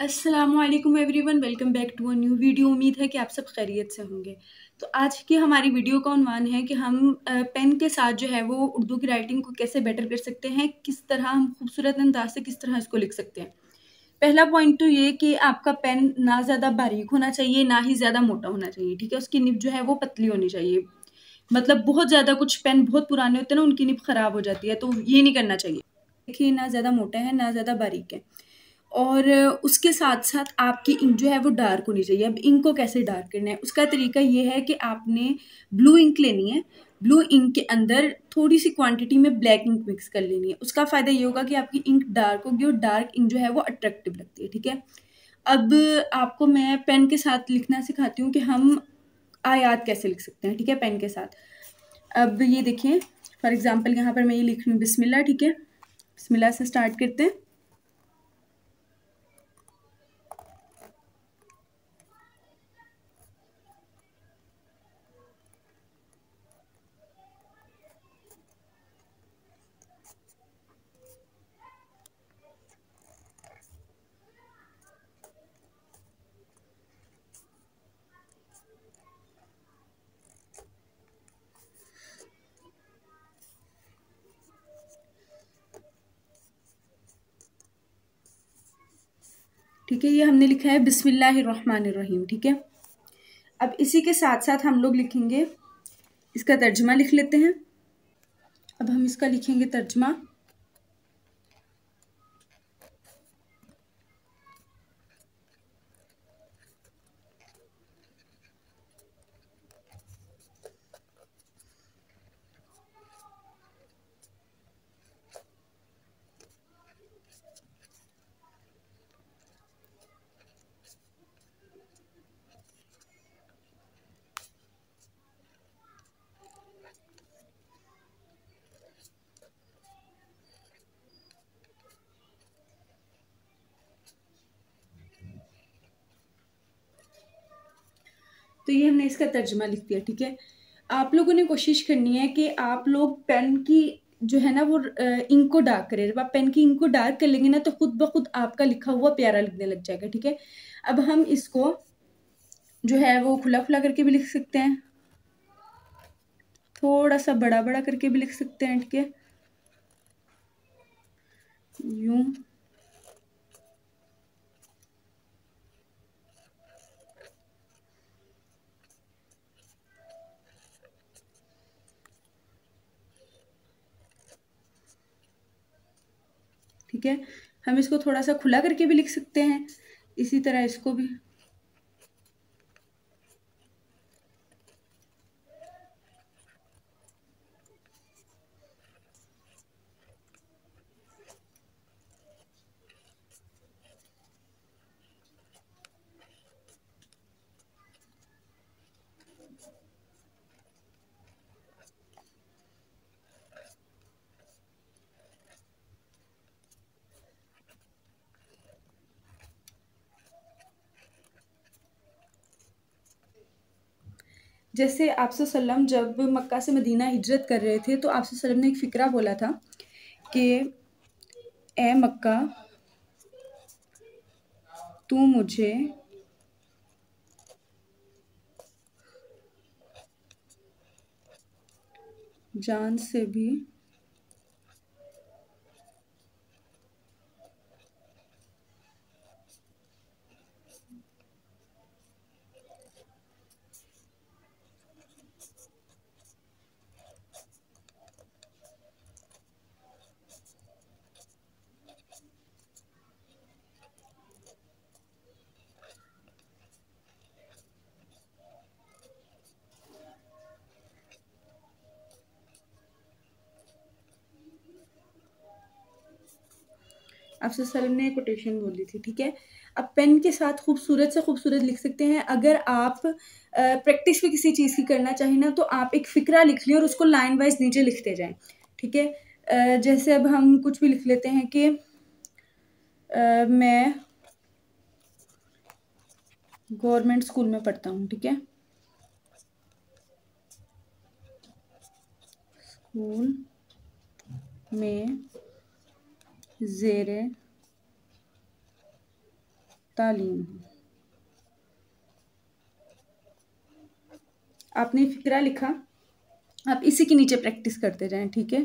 वालेकुम everyone welcome back to a new video उम्मीद है कि आप सब खैरियत से होंगे। तो आज की हमारी वीडियो का उनवान है कि हम पेन के साथ जो है वो उर्दू की राइटिंग को कैसे बेटर कर सकते हैं, किस तरह हम खूबसूरत अंदाज से किस तरह इसको लिख सकते हैं। पहला पॉइंट तो ये कि आपका पेन ना ज़्यादा बारीक होना चाहिए, ना ही ज़्यादा मोटा होना चाहिए, ठीक है? उसकी निब जो है वो पतली होनी चाहिए। मतलब बहुत ज़्यादा कुछ पेन बहुत पुराने होते हैं ना, उनकी निब ख़राब हो जाती है तो ये नहीं करना चाहिए। देखिए, ना ज़्यादा मोटा है, ना ज़्यादा बारीक है। और उसके साथ साथ आपकी इंक जो है वो डार्क होनी चाहिए। अब इंक को कैसे डार्क करना है? उसका तरीका ये है कि आपने ब्लू इंक लेनी है। ब्लू इंक के अंदर थोड़ी सी क्वांटिटी में ब्लैक इंक मिक्स कर लेनी है। उसका फ़ायदा ये होगा कि आपकी इंक डार्क होगी और डार्क इंक जो है वो अट्रैक्टिव लगती है, ठीक है? अब आपको मैं पेन के साथ लिखना सिखाती हूँ कि हम आयात कैसे लिख सकते हैं, ठीक है पेन के साथ। अब ये देखिए फॉर एग्ज़ाम्पल यहाँ पर मैं ये लिख रही हूँ बिस्मिल्लाह, ठीक है? बिस्मिल्लाह से स्टार्ट करते हैं। ठीक है, ये हमने लिखा है बिस्मिल्लाहिर्रहमानिर्रहीम, ठीक है? अब इसी के साथ साथ हम लोग लिखेंगे, इसका तर्जमा लिख लेते हैं। अब हम इसका लिखेंगे तर्जमा। तो ये हमने इसका तर्जमा लिख दिया, ठीक है? आप लोगों ने कोशिश करनी है कि आप लोग पेन की जो है ना वो इंक को डार्क करें। जब आप पेन की इंक को डार्क कर लेंगे ना तो खुद ब खुद आपका लिखा हुआ प्यारा लिखने लग जाएगा, ठीक है? अब हम इसको जो है वो खुला खुला करके भी लिख सकते हैं। थोड़ा सा बड़ा बड़ा करके भी लिख सकते हैं, ठीक है? यूँ। ठीक है? हम इसको थोड़ा सा खुला करके भी लिख सकते हैं। इसी तरह इसको भी। जैसे आप जब मक्का से मदीना हिजरत कर रहे थे तो आप ने एक फ़िक्रा बोला था कि, ए मक्का, तू मुझे जान से भी अफसर सलम ने कोटेशन बोली थी ठीक है? अब पेन के साथ खूबसूरत से खूबसूरत लिख सकते हैं। अगर आप प्रैक्टिस भी किसी चीज़ की करना चाहें ना तो आप एक फ़िक्रा लिख लें और उसको लाइन वाइज नीचे लिखते जाएँ ठीक है? जैसे अब हम कुछ भी लिख लेते हैं कि आ, मैं गवर्नमेंट स्कूल में पढ़ता हूँ ठीक है? स्कूल में ज़ेर तालीम। आपने फिक्रा लिखा? आप इसी के नीचे प्रैक्टिस करते जाएँ ठीक है?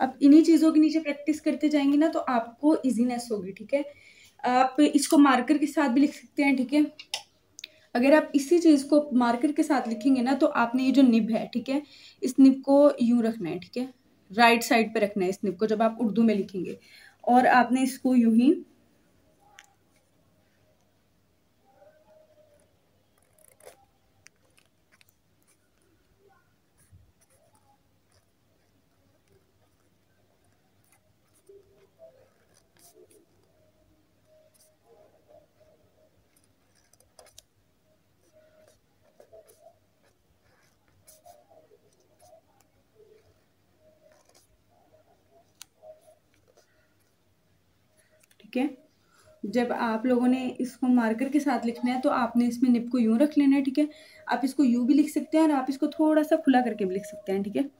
अब इन्हीं चीज़ों के नीचे प्रैक्टिस करते जाएँगे ना तो आपको इजीनेस होगी, ठीक है? आप इसको मार्कर के साथ भी लिख सकते हैं, ठीक है? अगर आप इसी चीज़ को मार्कर के साथ लिखेंगे ना तो आपने ये जो निब है, ठीक है? इस निब को यूँ रखना है, ठीक है? राइट साइड पर रखना है इस निब को, जब आप उर्दू में लिखेंगे। और आपने इसको यूँ ही ठीक है जब आप लोगों ने इसको मार्कर के साथ लिखना है तो आपने इसमें निप को यूँ रख लेना है, ठीक है? आप इसको यू भी लिख सकते हैं और आप इसको थोड़ा सा खुला करके भी लिख सकते हैं, ठीक है?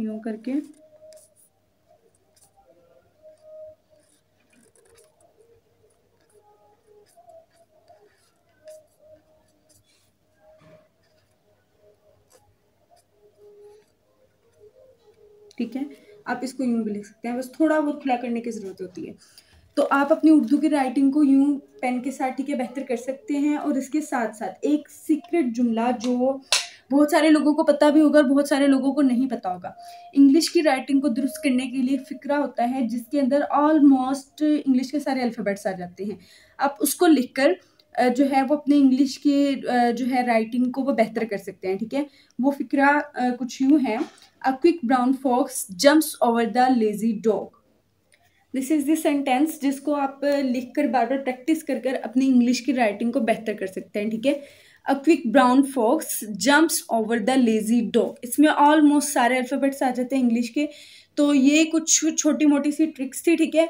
यूँ करके। ठीक है? आप इसको यूँ भी लिख सकते हैं। बस थोड़ा बहुत खुला करने की ज़रूरत होती है। तो आप अपनी उर्दू की राइटिंग को यूँ पेन के साथ ठीक है, बेहतर कर सकते हैं और इसके साथ साथ एक सीक्रेट जुमला जो बहुत सारे लोगों को पता भी होगा और बहुत सारे लोगों को नहीं पता होगा। इंग्लिश की राइटिंग को दुरुस्त करने के लिए फ़िक्रा होता है, जिसके अंदर ऑलमोस्ट इंग्लिश के सारे अल्फ़ाबेट्स आ जाते हैं। आप उसको लिख कर जो है वो अपने इंग्लिश के जो है राइटिंग को वो बेहतर कर सकते हैं, ठीक है? वो फिक्रा कुछ यूँ है। A quick brown fox jumps over the lazy dog. This is this sentence जिसको आप लिख कर बार बार प्रैक्टिस कर कर अपनी इंग्लिश की राइटिंग को बेहतर कर सकते हैं, ठीक है? A quick brown fox jumps over the lazy dog इसमें ऑलमोस्ट सारे अल्फ़ाबेट्स आ जाते हैं इंग्लिश के। तो ये कुछ छोटी मोटी सी ट्रिक्स थी, ठीक है?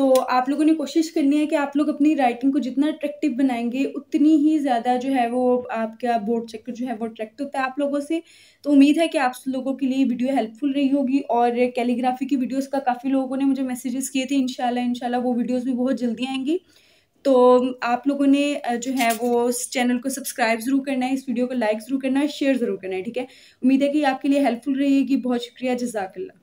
तो आप लोगों ने कोशिश करनी है कि आप लोग अपनी राइटिंग को जितना अट्रैक्टिव बनाएँगे, उतनी ही ज़्यादा जो है वो आपका बोर्ड चेकर जो है वो अट्रैक्ट होता है आप लोगों से। तो उम्मीद है कि आप लोगों के लिए वीडियो हेल्पफुल रही होगी और कैलीग्राफी की वीडियोस का काफ़ी लोगों ने मुझे मैसेजेस किए थे। इंशाल्लाह इंशाल्लाह वो वीडियोज़ भी बहुत जल्दी आएँगी। तो आप लोगों ने जो है वो इस चैनल को सब्सक्राइब ज़रूर करना है, इस वीडियो को लाइक ज़रूर करना है शेयर ज़रूर करना है, ठीक है? उम्मीद है कि आपके लिए हेल्पफुल रहेगी बहुत शुक्रिया जजाकल्ला